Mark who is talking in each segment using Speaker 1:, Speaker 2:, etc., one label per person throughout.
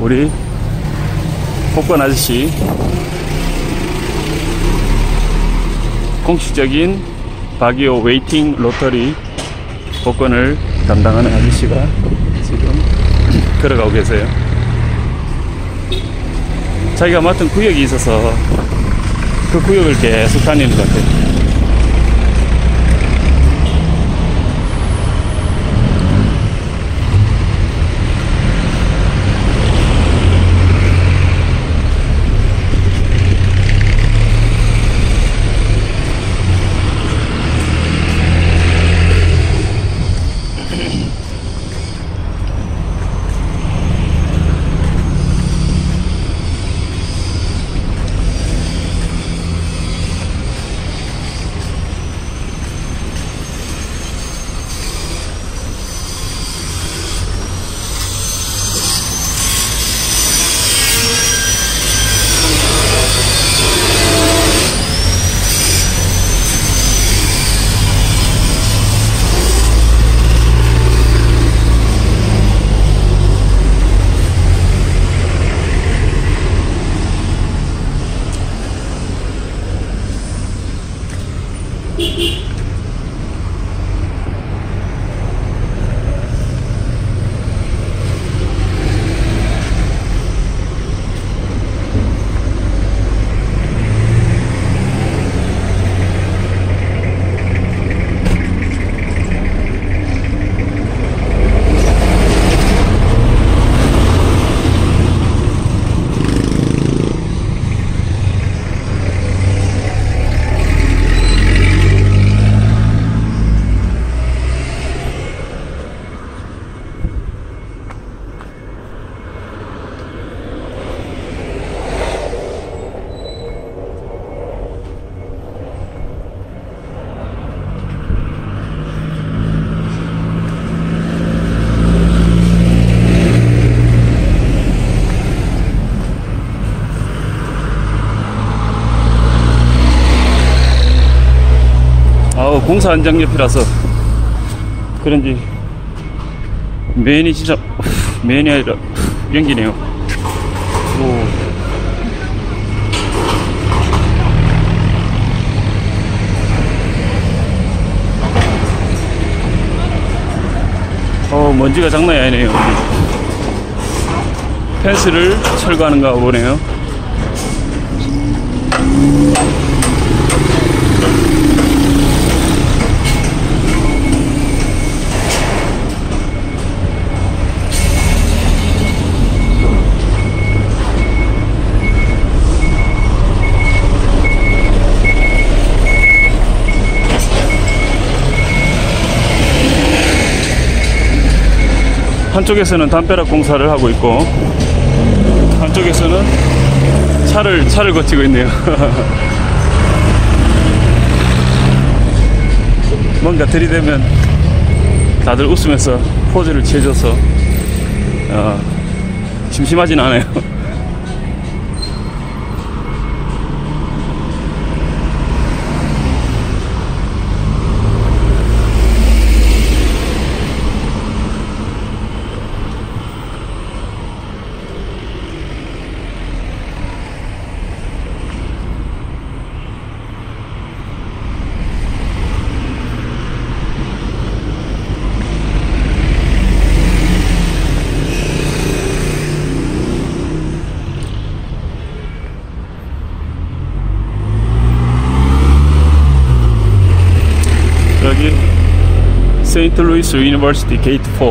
Speaker 1: 우리 복권 아저씨 공식적인 바기오 waiting lottery 복권을 담당하는 아저씨가 지금 걸어가고 계세요. 자기가 맡은 구역이 있어서 그 구역을 계속 다니는 것 같아요. 아우 공사 현장 옆이라서 그런지 면이 진짜 면이 아니라 연기네요. 오. 어 먼지가 장난이 아니네요. 펜스를 철거하는가 보네요. 한쪽에서는 담벼락 공사를 하고 있고 한쪽에서는 차를 차를 거치고 있네요. 뭔가 들이대면 다들 웃으면서 포즈를 취해줘서 어, 심심하진 않아요. 여기 세인트루이스 University gate 4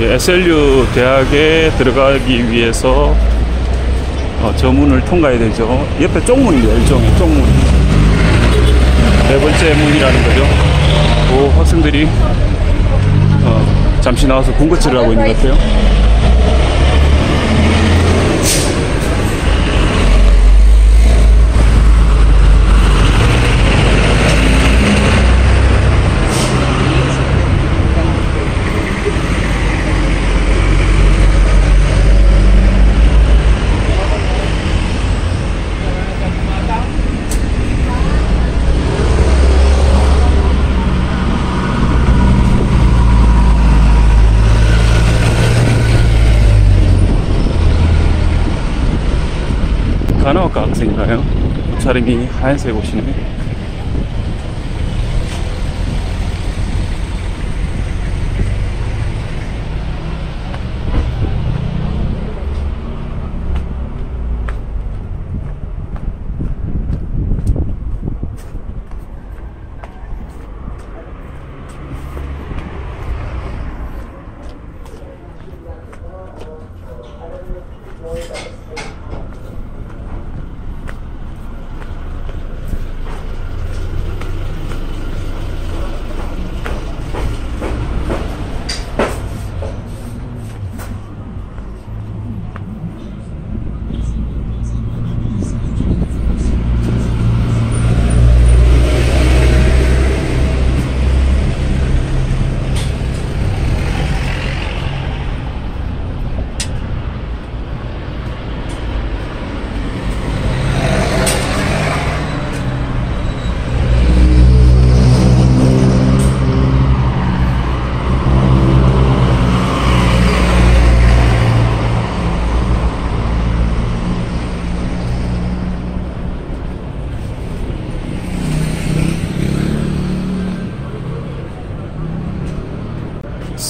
Speaker 1: 예, SLU 대학에 들어가기 위해서 어, 저 문을 통과해야 되죠. 옆에 쪽문입니다. 일종의 쪽문. 네 번째 문이라는 거죠. 그 학생들이 어, 잠시 나와서 군것질을 하고 있는 것 같아요. 사람이 하얀색 옷이네.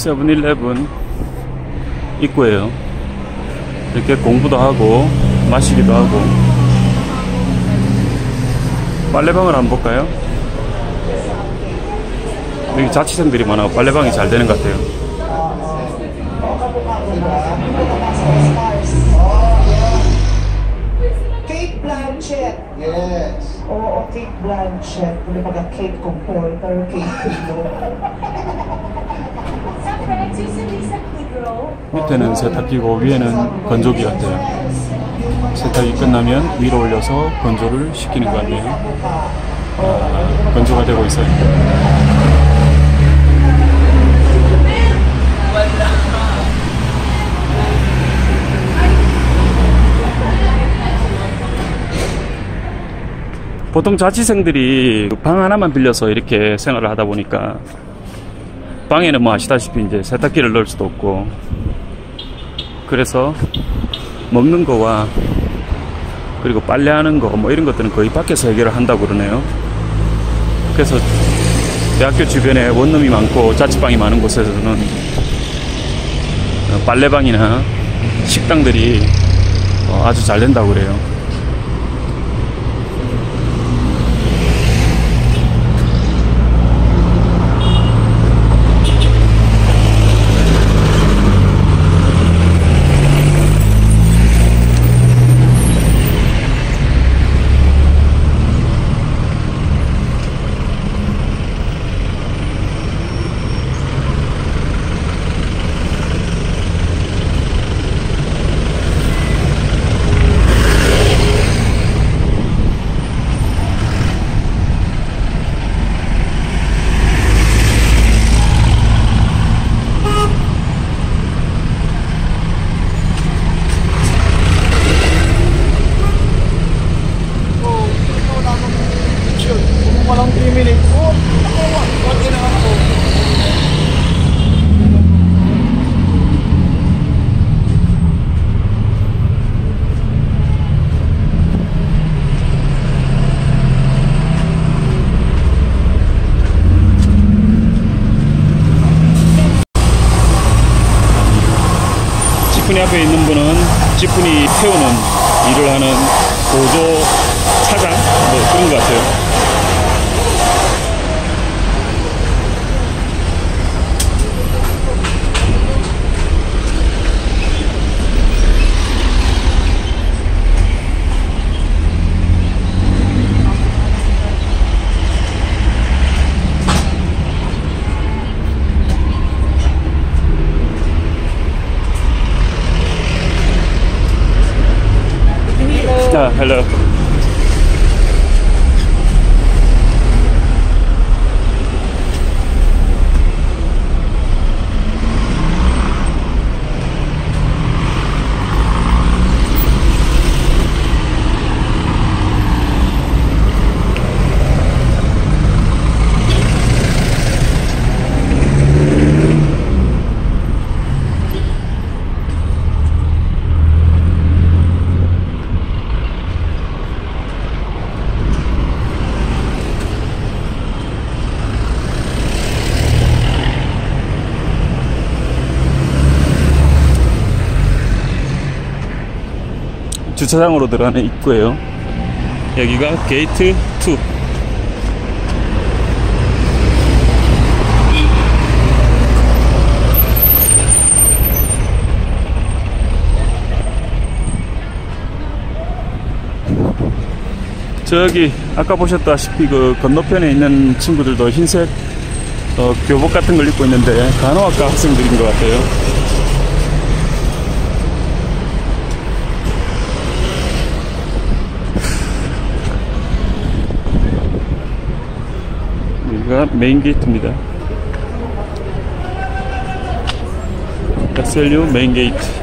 Speaker 1: 세븐일레븐 입구에요. 이렇게 공부도 하고 마시기도 하고 빨래방을 한번 볼까요? 여기 자취생들이 많아 빨래방이 잘 되는 것 같아요.
Speaker 2: Yes.
Speaker 3: Oo, Kate Blanchett. Kung Kate Comporter, Kate Kilo.
Speaker 1: 밑에는 세탁기고 위에는 건조기 같아요. 세탁이 끝나면 위로 올려서 건조를 시키는 것 같네요. 아, 건조가 되고 있어요. 보통 자취생들이 방 하나만 빌려서 이렇게 생활을 하다 보니까 방에는 뭐 아시다시피 이제 세탁기를 넣을 수도 없고 그래서 먹는 거와 그리고 빨래하는 거 뭐 이런 것들은 거의 밖에서 해결을 한다고 그러네요. 그래서 대학교 주변에 원룸이 많고 자취방이 많은 곳에서는 어, 빨래방이나 식당들이 어, 아주 잘 된다고 그래요. 지프니 앞에 있는 분은 지프니 태우는 일을 하는 보조 차장 뭐 그런 것 같아요. Hello. 주차장으로 들어가는 입구예요. 여기가 게이트 2. 저기 아까 보셨다시피 그 건너편에 있는 친구들도 흰색 어, 교복 같은 걸 입고 있는데 간호학과 학생들인 것 같아요. 여기가 메인 게이트입니다. SLU 메인 게이트.